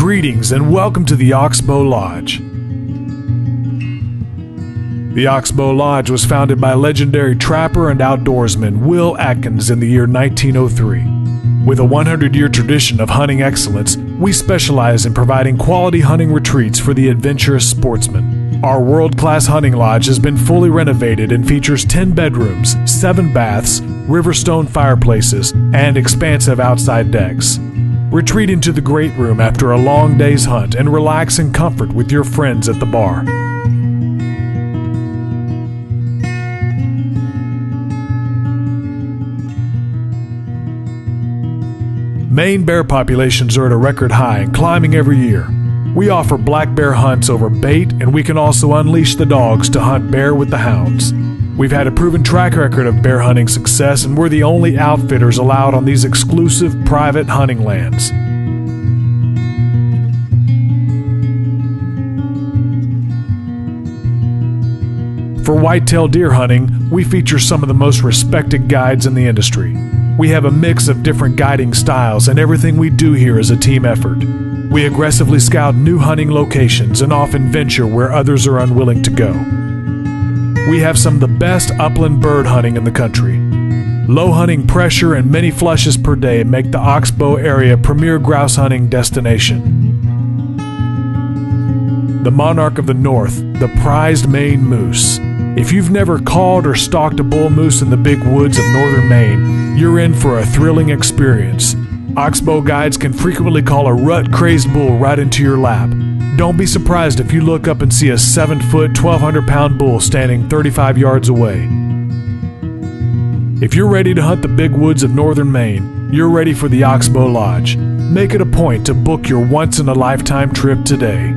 Greetings and welcome to the Oxbow Lodge. The Oxbow Lodge was founded by legendary trapper and outdoorsman Will Atkins in the year 1903. With a 100 year tradition of hunting excellence, we specialize in providing quality hunting retreats for the adventurous sportsman. Our world class hunting lodge has been fully renovated and features 10 bedrooms, 7 baths, riverstone fireplaces, and expansive outside decks. Retreat into the great room after a long day's hunt and relax in comfort with your friends at the bar. Maine bear populations are at a record high and climbing every year. We offer black bear hunts over bait, and we can also unleash the dogs to hunt bear with the hounds. We've had a proven track record of bear hunting success, and we're the only outfitters allowed on these exclusive private hunting lands. For whitetail deer hunting, we feature some of the most respected guides in the industry. We have a mix of different guiding styles, and everything we do here is a team effort. We aggressively scout new hunting locations and often venture where others are unwilling to go. We have some of the best upland bird hunting in the country. Low hunting pressure and many flushes per day make the Oxbow area premier grouse hunting destination. The monarch of the north, the prized Maine moose. If you've never called or stalked a bull moose in the big woods of northern Maine, you're in for a thrilling experience. Oxbow guides can frequently call a rut crazed bull right into your lap. Don't be surprised if you look up and see a 7 foot, 1,200 pound bull standing 35 yards away. If you're ready to hunt the big woods of northern Maine, you're ready for the Oxbow Lodge. Make it a point to book your once in a lifetime trip today.